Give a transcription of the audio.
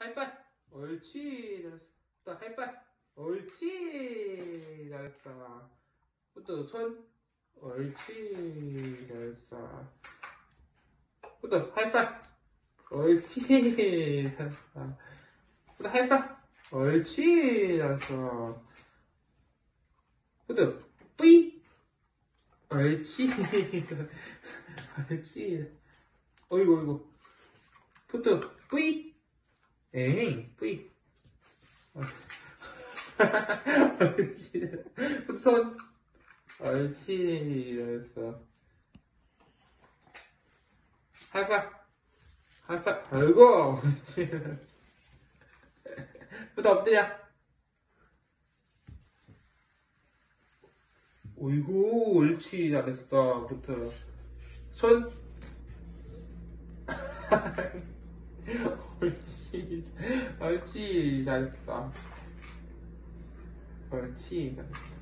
하이파이. 옳지. 잘했어. 또 하이파이. 옳지. 잘했어. 또 손. 옳지. 잘했어. 또 하이파이. 옳지. 잘했어. 또 하이파이. 옳지. 잘했어. 또 뿌이. 옳지. 옳지. 어이구, 어이구. 푸트, 뿌이. 에이, 뿌이. 옳지. 손. 옳지. 잘했어. 하이파이. 하이파이. 아이고, 옳지. 푸트 엎드려. 어이구, 옳지. 잘했어. 푸트. 손. 옳지, 옳지, 잘했어. 옳지, 잘했어.